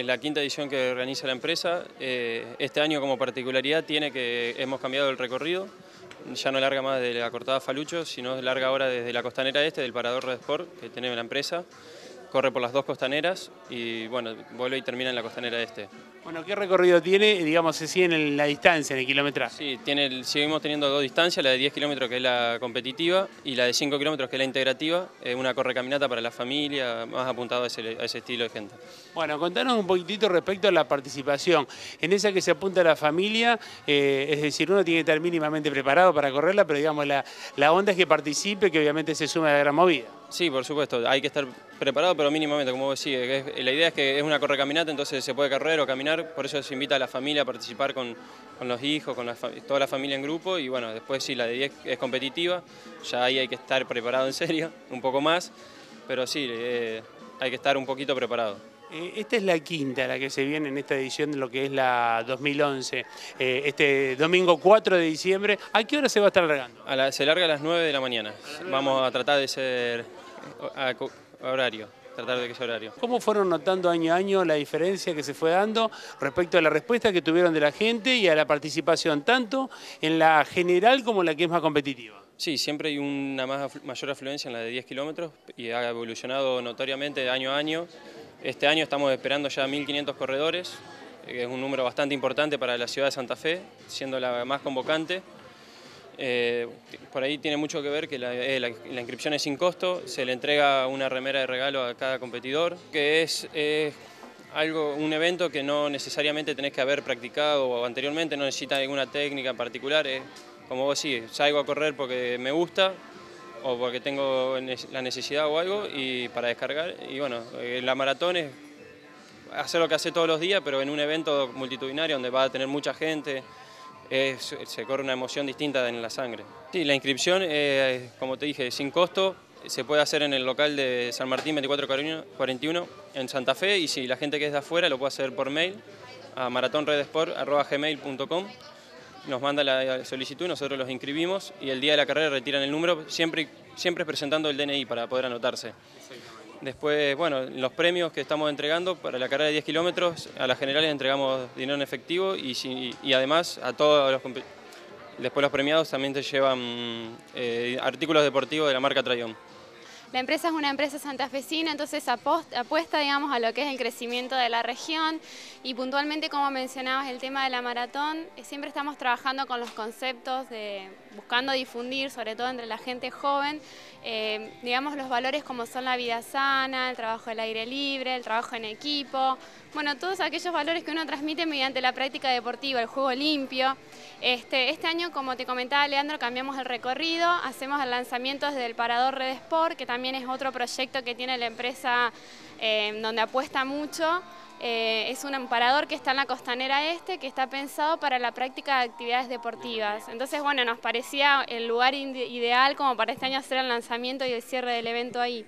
Es la quinta edición que organiza la empresa. Eh, este año como particularidad tiene que hemos cambiado el recorrido. Ya no larga más de la cortada Falucho, sino larga ahora desde la costanera este, del parador Red Sport que tiene la empresa corre por las dos costaneras y bueno, vuelve y termina en la costanera este. Bueno, ¿qué recorrido tiene? Digamos, sigue en la distancia, en el kilometraje. Sí, tiene, seguimos teniendo dos distancias, la de 10 kilómetros que es la competitiva y la de 5 kilómetros que es la integrativa, es una correcaminata para la familia, más apuntado a ese, estilo de gente. Bueno, contanos un poquitito respecto a la participación. En esa que se apunta a la familia, eh, es decir, uno tiene que estar mínimamente preparado para correrla, pero digamos, la, la onda es que participe, que obviamente se suma a la gran movida. Sí, por supuesto, hay que estar preparado, pero mínimamente, como vos decís, la idea es que es una correcaminata, entonces se puede correr o caminar, por eso se invita a la familia a participar con, los hijos, con toda la familia en grupo, y bueno, después sí, la de 10 es competitiva, ya ahí hay que estar preparado en serio, un poco más, pero sí, eh, hay que estar un poquito preparado. Eh, esta es la quinta, la que se viene en esta edición de lo que es la 2011. Eh, este domingo 4 de diciembre, ¿a qué hora se va a estar largando? se larga a las 9 de la mañana. Vamos a tratar de ser a, horario, tratar de que sea horario. ¿Cómo fueron notando año a año la diferencia que se fue dando respecto a la respuesta que tuvieron de la gente y a la participación, tanto en la general como en la que es más competitiva? Sí, siempre hay una mayor afluencia en la de 10 kilómetros y ha evolucionado notoriamente año a año. Este año estamos esperando ya 1.500 corredores, que es un número bastante importante para la ciudad de Santa Fe, siendo la más convocante. Eh, por ahí tiene mucho que ver que eh, la, inscripción es sin costo, se le entrega una remera de regalo a cada competidor, que es algo, un evento que no necesariamente tenés que haber practicado o anteriormente, no necesita ninguna técnica en particular, como vos sí, salgo a correr porque me gusta o porque tengo la necesidad o algo y para descargar y bueno, eh, la maratón es hacer lo que hace todos los días pero en un evento multitudinario donde va a tener mucha gente, se corre una emoción distinta en la sangre. Sí, la inscripción, eh, como te dije, sin costo, se puede hacer en el local de San Martín 2441 en Santa Fe y si la gente que es de afuera lo puede hacer por mail a maratonredesport.gmail.com nos manda la solicitud, nosotros los inscribimos y el día de la carrera retiran el número, siempre, siempre presentando el DNI para poder anotarse. Después, bueno, los premios que estamos entregando para la carrera de 10 kilómetros, a las generales entregamos dinero en efectivo y, además a todos los después los premiados también te llevan eh, artículos deportivos de la marca Trayón. La empresa es una empresa santafesina, entonces apuesta digamos, a lo que es el crecimiento de la región y puntualmente, como mencionabas, el tema de la maratón, eh, siempre estamos trabajando con los conceptos de buscando difundir, sobre todo entre la gente joven, eh, digamos los valores como son la vida sana, el trabajo al aire libre, el trabajo en equipo, bueno, todos aquellos valores que uno transmite mediante la práctica deportiva, el juego limpio. Este, este año, como te comentaba Leandro, cambiamos el recorrido, hacemos el lanzamiento desde el Parador Red Sport, que también es otro proyecto que tiene la empresa eh, donde apuesta mucho. Eh, es un parador que está en la costanera este, que está pensado para la práctica de actividades deportivas. Entonces, bueno, nos parecía el lugar ideal como para este año hacer el lanzamiento y el cierre del evento ahí.